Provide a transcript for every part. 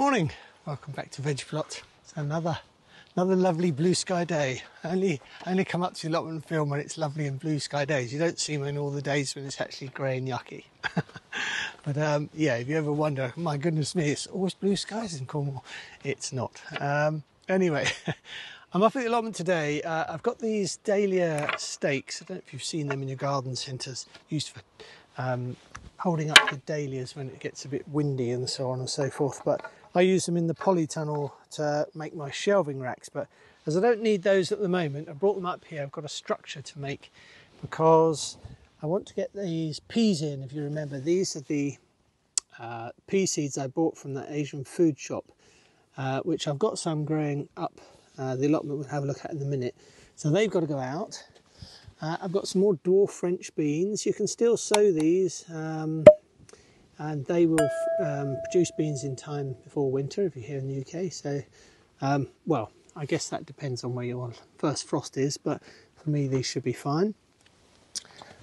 Morning, welcome back to VeggiePlot. It's another another lovely blue sky day. Only only come up to the allotment film when it's lovely and blue sky days. You don't see them in all the days when it's actually grey and yucky. but um, yeah, if you ever wonder, my goodness me, it's always blue skies in Cornwall. It's not. Um, anyway, I'm up at the allotment today. Uh, I've got these dahlia stakes. I don't know if you've seen them in your garden centres, used for um, holding up the dahlias when it gets a bit windy and so on and so forth. But I use them in the polytunnel to make my shelving racks. But as I don't need those at the moment, I brought them up here. I've got a structure to make because I want to get these peas in. If you remember, these are the uh, pea seeds I bought from that Asian food shop, uh, which I've got some growing up. Uh, the allotment we'll have a look at in a minute. So they've got to go out. Uh, I've got some more dwarf French beans. You can still sow these um, and they will um, produce beans in time before winter if you're here in the UK. So, um, well, I guess that depends on where your first frost is, but for me, these should be fine.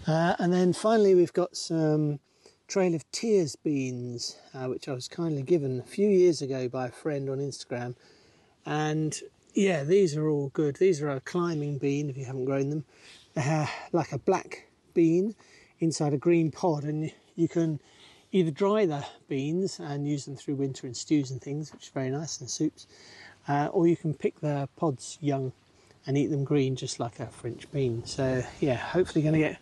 Uh, and then finally, we've got some Trail of Tears beans, uh, which I was kindly given a few years ago by a friend on Instagram. And yeah, these are all good. These are a climbing bean if you haven't grown them uh, like a black bean inside a green pod, and you can either dry the beans and use them through winter in stews and things, which is very nice, and soups, uh, or you can pick the pods young and eat them green, just like a French bean. So, yeah, hopefully, going to get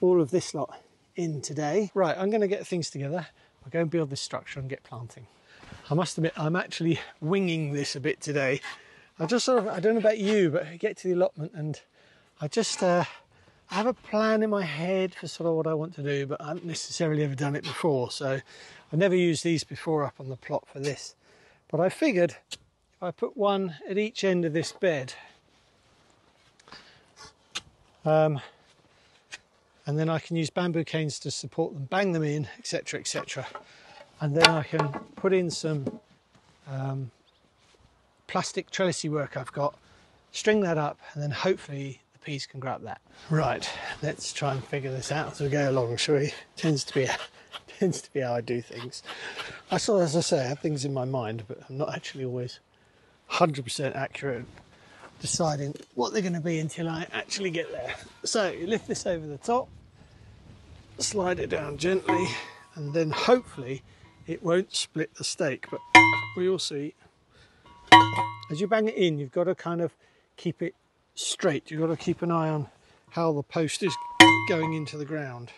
all of this lot in today. Right, I'm going to get things together. I'll go and build this structure and get planting. I must admit, I'm actually winging this a bit today. I just sort of, I don't know about you, but I get to the allotment and I just uh, I have a plan in my head for sort of what I want to do, but I haven't necessarily ever done it before. So I've never used these before up on the plot for this. But I figured if I put one at each end of this bed, um, and then I can use bamboo canes to support them, bang them in, etc., etc. And then I can put in some um, plastic trellisy work I've got, string that up, and then hopefully peas can grab that. Right, let's try and figure this out as we go along, shall we? Tends to be tends to be how I do things. I sort as I say, I have things in my mind, but I'm not actually always 100% accurate deciding what they're going to be until I actually get there. So you lift this over the top, slide it down gently, and then hopefully it won't split the stake. But we will see. As you bang it in, you've got to kind of keep it straight. You've got to keep an eye on how the post is going into the ground.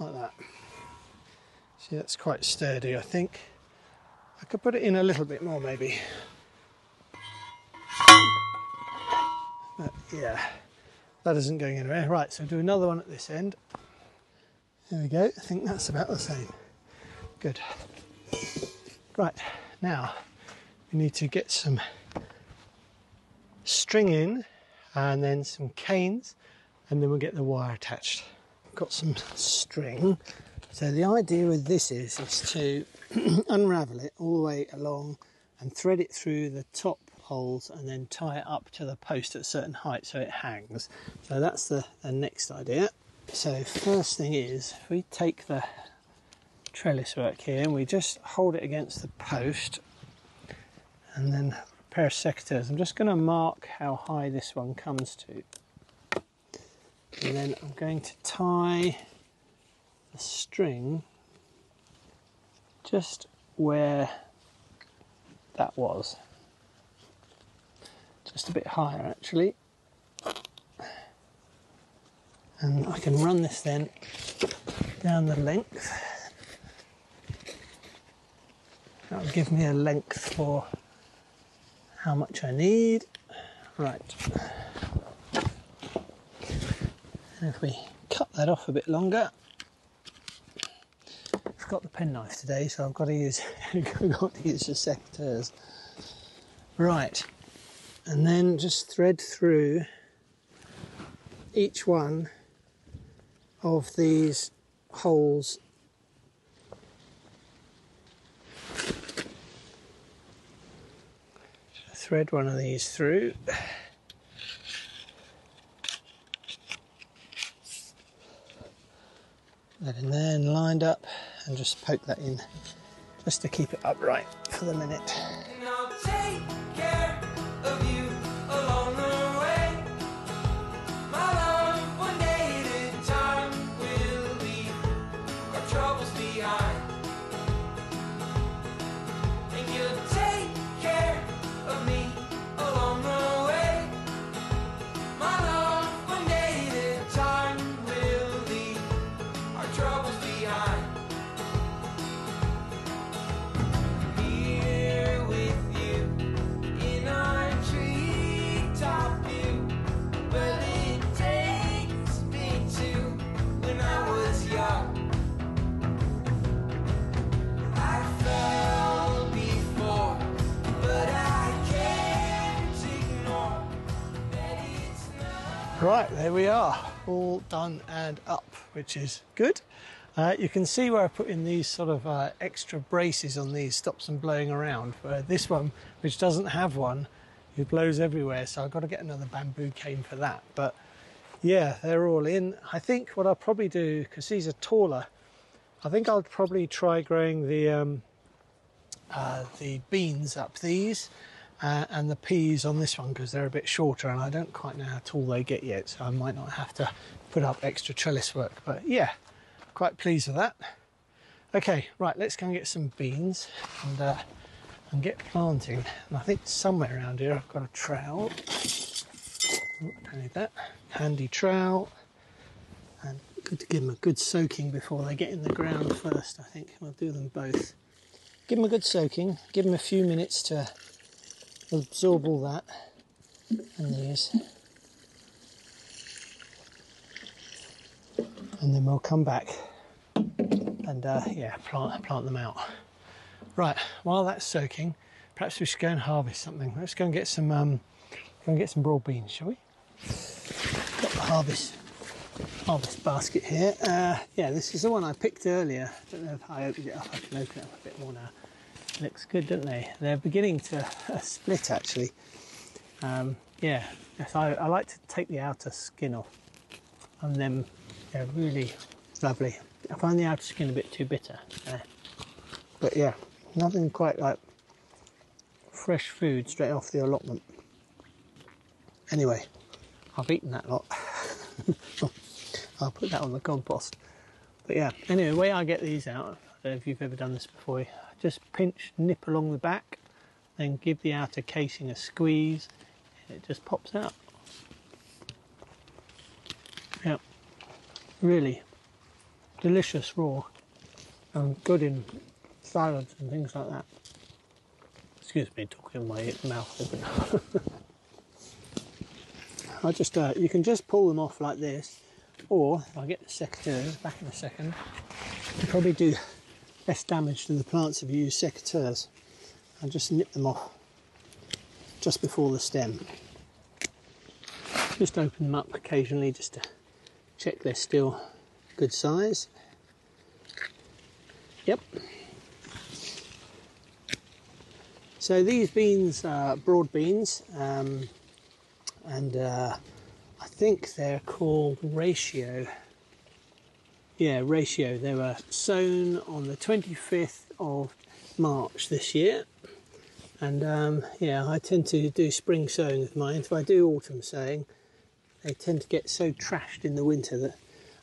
Like that. See, that's quite sturdy, I think. I could put it in a little bit more, maybe. But yeah, that isn't going anywhere. Right, so do another one at this end. There we go. I think that's about the same. Good. Right, now we need to get some string in and then some canes and then we'll get the wire attached. Got some string. So the idea with this is, is to unravel it all the way along and thread it through the top holes and then tie it up to the post at a certain height so it hangs. So that's the, the next idea. So first thing is we take the trellis work here and we just hold it against the post and then a pair of secateurs. I'm just going to mark how high this one comes to. And then I'm going to tie the string just where that was. Just a bit higher actually. And I can run this then down the length. That'll give me a length for how much I need. Right. And if we cut that off a bit longer, I've got the penknife today, so I've got to use got to use the secateurs. Right, and then just thread through each one of these holes thread one of these through. that in there and lined up and just poke that in just to keep it upright for the minute. Right, there we are, all done and up, which is good. Uh, you can see where I put in these sort of uh, extra braces on these, stops them blowing around. Where this one, which doesn't have one, it blows everywhere, so I've got to get another bamboo cane for that. But yeah, they're all in. I think what I'll probably do, because these are taller, I think I'll probably try growing the um, uh, the beans up these uh, and the peas on this one because they're a bit shorter and I don't quite know how tall they get yet so I might not have to put up extra trellis work but yeah quite pleased with that. Okay right let's go and get some beans and uh, and get planting. And I think somewhere around here I've got a trowel. I need that. Handy trowel. And good to give them a good soaking before they get in the ground first I think. We'll do them both. Give them a good soaking. Give them a few minutes to absorb all that and these. And then we'll come back and uh, yeah, plant, plant them out. Right, while that's soaking, perhaps we should go and harvest something. Let's go and get some, um, go and get some broad beans, shall we? Got the harvest harvest basket here. Uh, yeah, this is the one I picked earlier. I don't know if I opened it up. I can open it up a bit more now. Looks good, don't they? They're beginning to split actually. Um, yeah, I, I, like to take the outer skin off and then they're really lovely. I find the outer skin a bit too bitter. Uh, but yeah, nothing quite like fresh food straight off the allotment. Anyway, I've eaten that lot. I'll put that on the compost. But yeah, anyway, the way I get these out, Don't know if you've ever done this before, just pinch, nip along the back, then give the outer casing a squeeze, and it just pops out. Yeah, really delicious raw and good in salads and things like that. Excuse me, talking my mouth open. I just, uh, you can just pull them off like this, or if I get the secateurs back in a second, probably do less damage to the plants if you use secateurs and just nip them off just before the stem. Just open them up occasionally just to check they're still good size. Yep. So these beans are broad beans um, and uh, I think they're called ratio yeah, ratio. They were sown on the 25th of March this year. And um, yeah, I tend to do spring sowing with mine. If I do autumn sowing, they tend to get so trashed in the winter that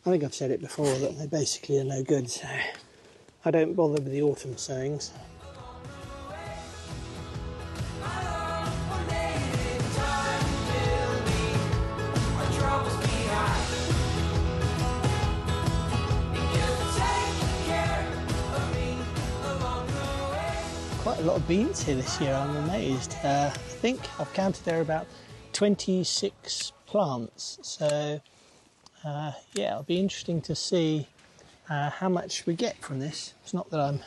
I think I've said it before that they basically are no good. So I don't bother with the autumn sowings. Lot of beans here this year, I'm amazed. Uh, I think I've counted there about 26 plants. So, uh, yeah, it'll be interesting to see uh, how much we get from this. It's not that I'm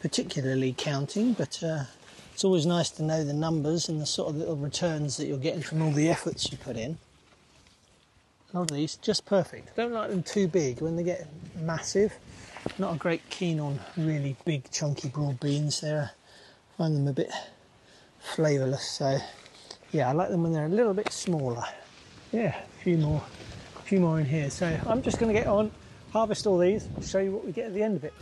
particularly counting, but uh, it's always nice to know the numbers and the sort of little returns that you're getting from all the efforts you put in. A lot of these just perfect. I don't like them too big when they get massive. Not a great keen on really big, chunky, broad beans. They're find them a bit flavourless. So yeah, I like them when they're a little bit smaller. Yeah, a few more, a few more in here. So I'm just going to get on. harvest all these, show you what we get at the end of it.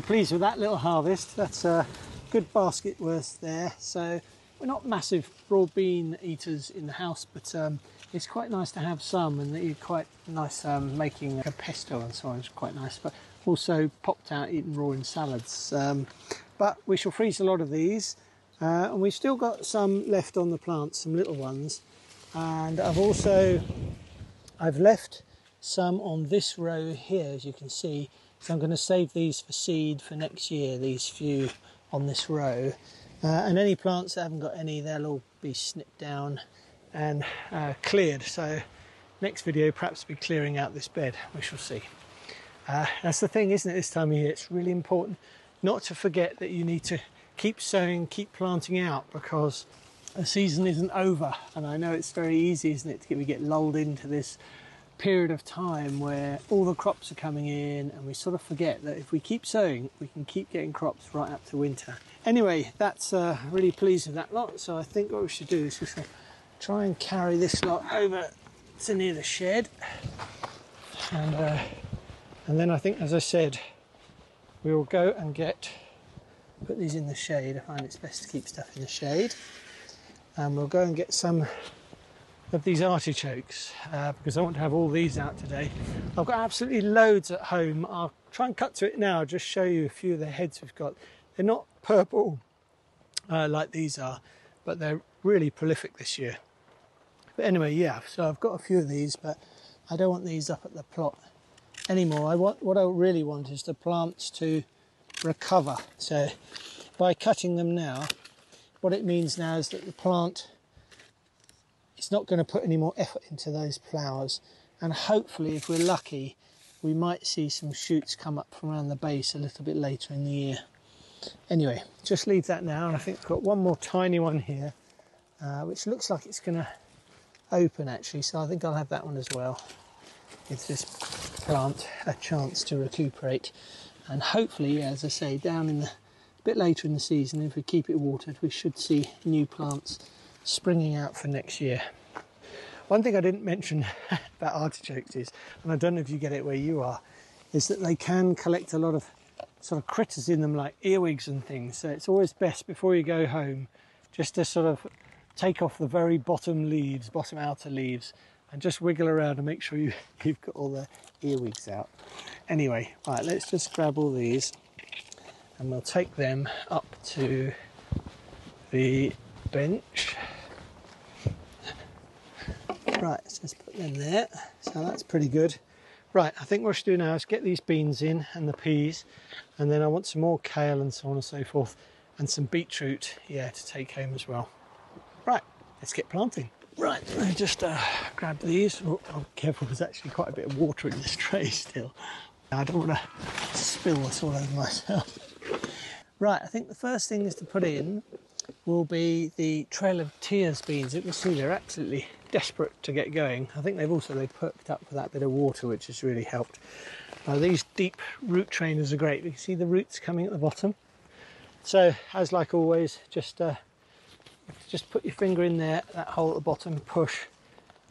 Pleased with that little harvest. That's a good basket worth there. So we're not massive broad bean eaters in the house, but um, it's quite nice to have some, and they're quite nice um, making a pesto and so on. It's quite nice, but also popped out eaten raw in salads. Um, but we shall freeze a lot of these, uh, and we've still got some left on the plants, some little ones. And I've also I've left some on this row here, as you can see, so I'm going to save these for seed for next year, these few on this row. Uh, and any plants that haven't got any, they'll all be snipped down and uh, cleared. So next video, perhaps be clearing out this bed. We shall see. Uh, that's the thing, isn't it? This time of year, it's really important not to forget that you need to keep sowing, keep planting out because the season isn't over. And I know it's very easy, isn't it, to get, we get lulled into this period of time where all the crops are coming in and we sort of forget that if we keep sowing we can keep getting crops right up to winter. Anyway that's uh, really pleased with that lot. So i think what we should do is just try and carry this lot over to near the shed. And uh, and then i think as i said we will go and get put these in the shade. I find it's best to keep stuff in the shade. And we'll go and get some of these artichokes uh, because I want to have all these out today. I've got absolutely loads at home. I'll try and cut to it now, just show you a few of the heads we've got. They're not purple uh, like these are, but they're really prolific this year. But anyway, yeah, so I've got a few of these, but I don't want these up at the plot anymore. I want what I really want is the plants to recover. So by cutting them now, what it means now is that the plant it's not going to put any more effort into those flowers. And hopefully, if we're lucky, we might see some shoots come up from around the base a little bit later in the year. Anyway, just leave that now. And I think I've got one more tiny one here, uh, which looks like it's going to open actually. So I think I'll have that one as well. Give this plant a chance to recuperate. And hopefully, as I say, down in the bit later in the season, if we keep it watered, we should see new plants springing out for next year. One thing I didn't mention about artichokes is, and I don't know if you get it where you are, is that they can collect a lot of sort of critters in them like earwigs and things. So it's always best before you go home just to sort of take off the very bottom leaves, bottom outer leaves, and just wiggle around and make sure you, you've got all the earwigs out. Anyway, right, let's just grab all these and we'll take them up to the bench. Right, let's just put them there. So that's pretty good. Right, I think what I should do now is get these beans in and the peas, and then I want some more kale and so on and so forth, and some beetroot, yeah, to take home as well. Right, let's get planting. Right, me just uh, grab these. Oh, oh, careful, there's actually quite a bit of water in this tray still. I don't want to spill this all over myself. Right, I think the first thing is to put in will be the Trail of Tears beans. You can see they're absolutely desperate to get going. I think they've also they perked up with that bit of water, which has really helped. Uh, these deep root trainers are great. You can see the roots coming at the bottom. So, as like always, just uh, just put your finger in there, that hole at the bottom, push,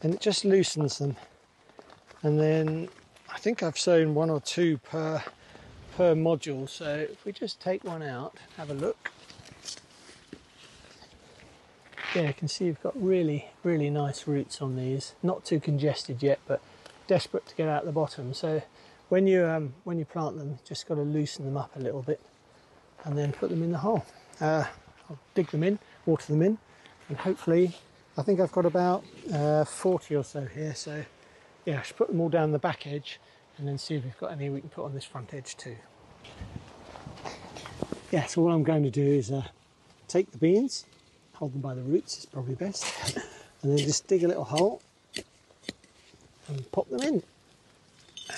and it just loosens them. And then I think I've sown one or two per per module. So if we just take one out, have a look yeah, you can see you've got really, really nice roots on these. Not too congested yet, but desperate to get out the bottom. So when you um, when you plant them, just got to loosen them up a little bit, and then put them in the hole. Uh, I'll dig them in, water them in, and hopefully, I think I've got about uh, 40 or so here. So yeah, I should put them all down the back edge, and then see if we've got any we can put on this front edge too. Yeah, so what I'm going to do is uh, take the beans, hold them by the roots is probably best. and then just dig a little hole and pop them in.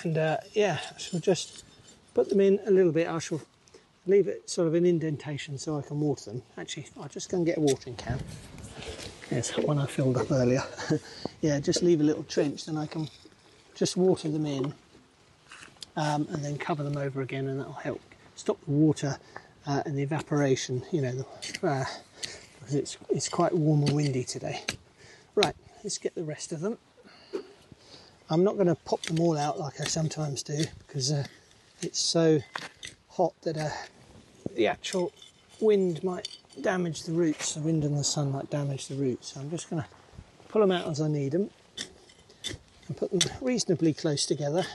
And uh, yeah, I shall just put them in a little bit. I shall leave it sort of an indentation so I can water them. Actually, I'll just go and get a watering can. Yes, one I filled up earlier. yeah, just leave a little trench, then I can just water them in um, and then cover them over again, and that'll help stop the water uh, and the evaporation. You know, uh, it's it's quite warm and windy today. Right, let's get the rest of them. I'm not going to pop them all out like I sometimes do because uh, it's so hot that uh, the actual wind might damage the roots. The wind and the sun might damage the roots. So I'm just going to pull them out as I need them and put them reasonably close together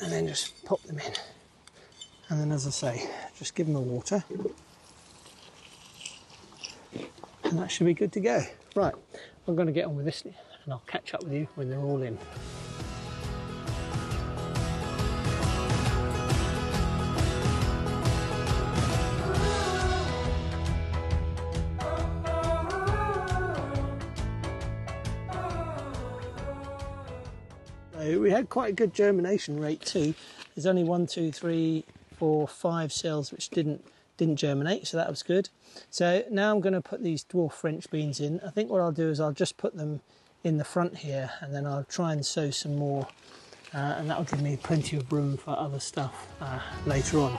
and then just pop them in. And then, as I say, just give them a water and that should be good to go. Right, I'm going to get on with this and I'll catch up with you when they're all in. we had quite a good germination rate too. There's only one, two, three, four, five cells which didn't didn't germinate, so that was good. So now I'm going to put these dwarf French beans in. I think what I'll do is I'll just put them in the front here, and then I'll try and sow some more, uh, and that'll give me plenty of room for other stuff uh, later on.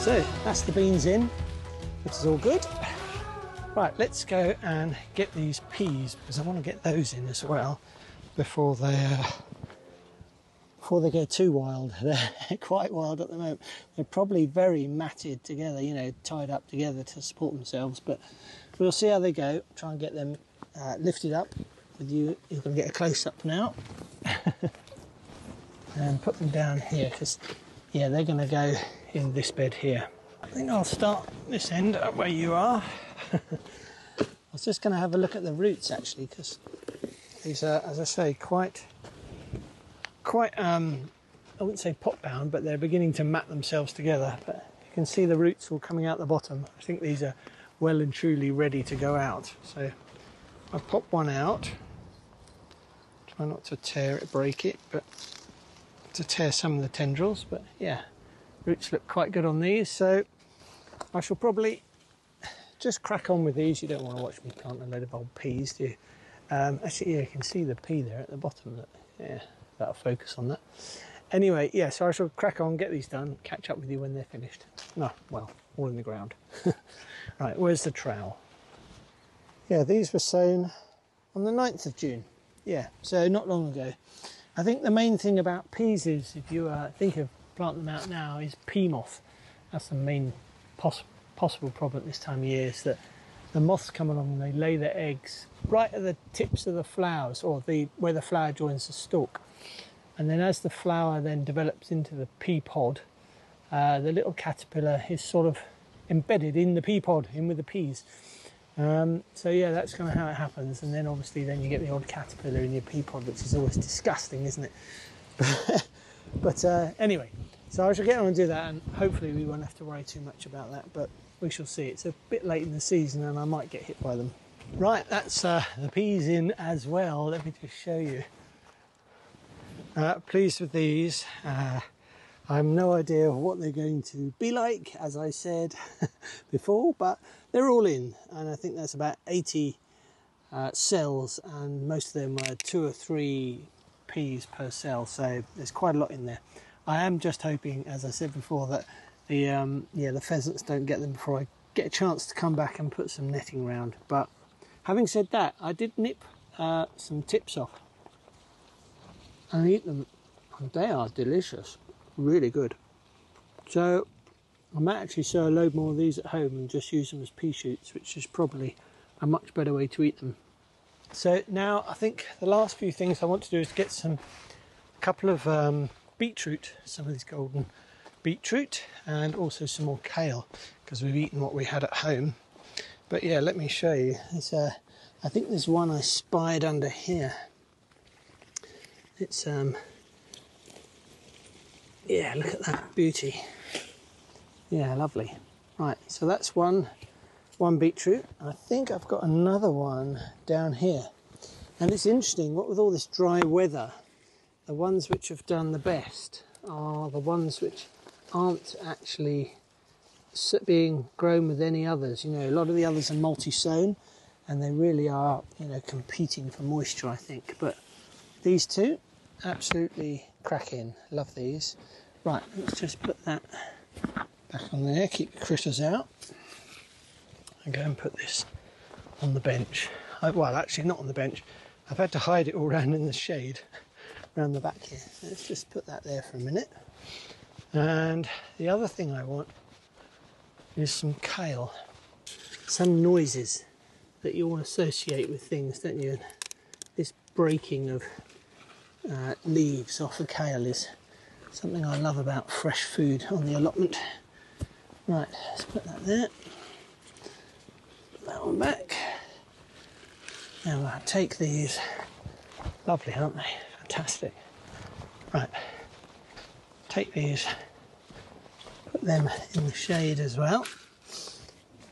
So that's the beans in which is all good. Right, let's go and get these peas because I want to get those in as well before they uh, before they go too wild. They're quite wild at the moment. They're probably very matted together, you know, tied up together to support themselves. But we'll see how they go. Try and get them uh, lifted up with you. You're going to get a close up now, and put them down here because yeah, they're going to go in this bed here. I think I'll start this end up where you are. I was just going to have a look at the roots actually because these are, as I say, quite, quite, um, I wouldn't say pot bound, but they're beginning to mat themselves together. But you can see the roots all coming out the bottom. I think these are well and truly ready to go out. So I pop one out. Try not to tear it, break it, but to tear some of the tendrils. But yeah, roots look quite good on these. So I shall probably just crack on with these. You don't want to watch me plant a load of old peas, do you? Um, actually, yeah, you can see the pea there at the bottom. Yeah, that'll focus on that. Anyway, yeah, so I shall crack on, get these done, catch up with you when they're finished. No, well, all in the ground. right, where's the trowel? Yeah, these were sown on the 9th of June. Yeah, so not long ago. I think the main thing about peas is, if you uh, think of planting them out now, is pea moth. That's the main poss- possible problem this time of year is that the moths come along and they lay their eggs right at the tips of the flowers or the where the flower joins the stalk. And then as the flower then develops into the pea pod, uh, the little caterpillar is sort of embedded in the pea pod, in with the peas. Um, so yeah, that's kind of how it happens. And then obviously then you get the odd caterpillar in your pea pod, which is always disgusting, isn't it? but uh, anyway, so I shall get on and do that, and hopefully we won't have to worry too much about that. But we shall see. It's a bit late in the season, and I might get hit by them. Right, that's uh, the peas in as well. Let me just show you. Uh, pleased with these. Uh, I have no idea what they're going to be like, as I said before, but they're all in, and I think that's about 80 uh, cells, and most of them are two or three peas per cell, so there's quite a lot in there. I am just hoping, as I said before, that the um, yeah the pheasants don't get them before I get a chance to come back and put some netting round. But having said that, I did nip uh, some tips off and eat them. They are delicious, really good. So I might actually sow a load more of these at home and just use them as pea shoots, which is probably a much better way to eat them. So now I think the last few things I want to do is get some a couple of um, beetroot, some of these golden beetroot, and also some more kale because we've eaten what we had at home. But yeah, let me show you. There's a, I think there's one I spied under here. It's um, yeah, look at that beauty. Yeah, lovely. Right, so that's one one beetroot. I think I've got another one down here. And it's interesting, what with all this dry weather, the ones which have done the best are the ones which aren't actually being grown with any others. You know, a lot of the others are multi-sown and they really are, you know, competing for moisture, I think. But these two, absolutely cracking. Love these. Right, let's just put that back on there, keep the critters out, and go and put this on the bench. I, well, actually, not on the bench. I've had to hide it all around in the shade around the back here. Let's just put that there for a minute. And the other thing I want is some kale, some noises that you all associate with things, don't you? this breaking of uh, leaves off the kale is something I love about fresh food on the allotment. Right, let's put that there. That one back. Now I'll take these. Lovely, aren't they? Fantastic. Right, take these, put them in the shade as well.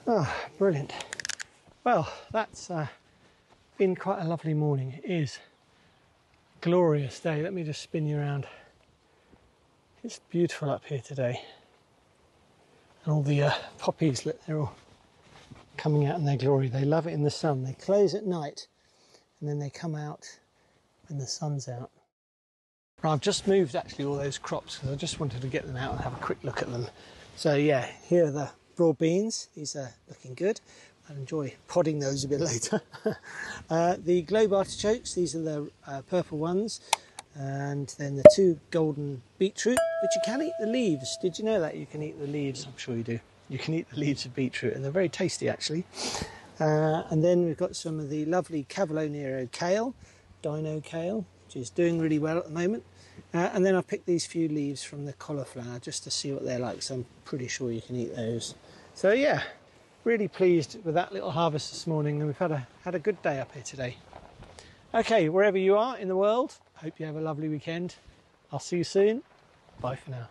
Oh, brilliant. Well, that's uh, been quite a lovely morning. It is glorious day. Let me just spin you around. It's beautiful up here today. And all the uh, poppies, look, they're all coming out in their glory. They love it in the sun. They close at night and then they come out when the sun's out. I've just moved actually all those crops because I just wanted to get them out and have a quick look at them. So yeah, here are the broad beans. These are looking good. I'll enjoy podding those a bit later. uh, the globe artichokes, these are the uh, purple ones. And then the two golden beetroot, which you can eat the leaves. Did you know that? You can eat the leaves. I'm sure you do. You can eat the leaves of beetroot, and they're very tasty actually. Uh, and then we've got some of the lovely Cavolo Nero kale, dino kale, which is doing really well at the moment. Uh, and then I've picked these few leaves from the cauliflower just to see what they're like. So I'm pretty sure you can eat those. So yeah, really pleased with that little harvest this morning, and we've had a had a good day up here today. Okay, wherever you are in the world, hope you have a lovely weekend. I'll see you soon. Bye for now.